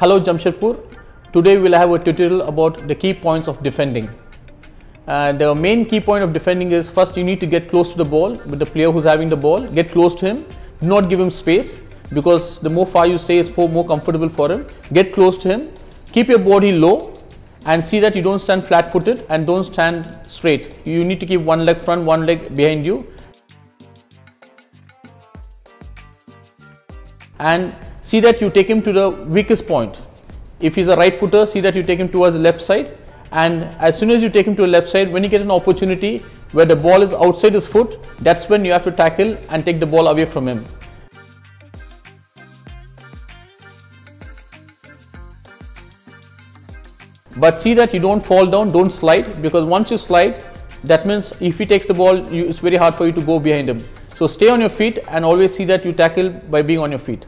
Hello Jamshedpur. Today we'll have a tutorial about the key points of defending. Uh, the main key point of defending is first you need to get close to the ball with the player who's having the ball. Get close to him. Do not give him space because the more far you stay is more comfortable for him. Get close to him. Keep your body low and see that you don't stand flat footed and don't stand straight. You need to keep one leg front, one leg behind you. And see that you take him to the weakest point. If he's a right footer, see that you take him towards the left side. And as soon as you take him to the left side, when you get an opportunity where the ball is outside his foot, that's when you have to tackle and take the ball away from him. But see that you don't fall down, don't slide because once you slide, that means if he takes the ball, you, it's very hard for you to go behind him. So stay on your feet and always see that you tackle by being on your feet.